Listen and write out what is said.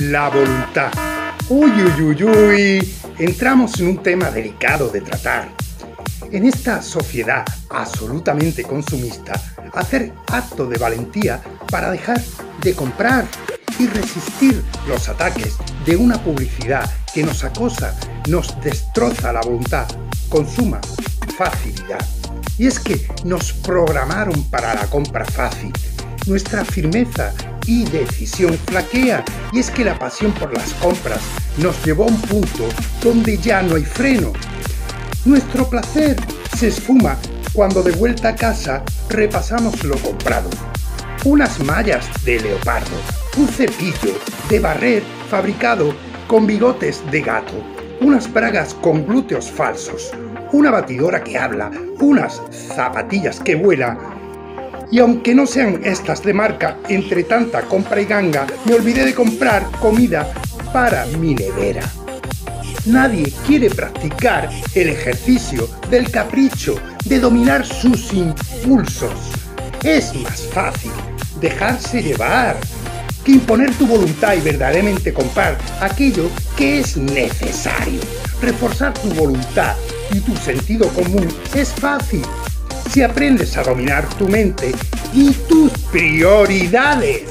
la voluntad. Uy, uy, uy, uy, entramos en un tema delicado de tratar. En esta sociedad absolutamente consumista, hacer acto de valentía para dejar de comprar y resistir los ataques de una publicidad que nos acosa, nos destroza la voluntad, consuma facilidad. Y es que nos programaron para la compra fácil. Nuestra firmeza y decisión flaquea y es que la pasión por las compras nos llevó a un punto donde ya no hay freno. Nuestro placer se esfuma cuando de vuelta a casa repasamos lo comprado. Unas mallas de leopardo, un cepillo de barrer fabricado con bigotes de gato, unas bragas con glúteos falsos, una batidora que habla, unas zapatillas que vuelan. Y aunque no sean estas de marca, entre tanta compra y ganga, me olvidé de comprar comida para mi nevera. Nadie quiere practicar el ejercicio del capricho, de dominar sus impulsos. Es más fácil dejarse llevar que imponer tu voluntad y verdaderamente comprar aquello que es necesario. Reforzar tu voluntad y tu sentido común es fácil si aprendes a dominar tu mente y tus prioridades.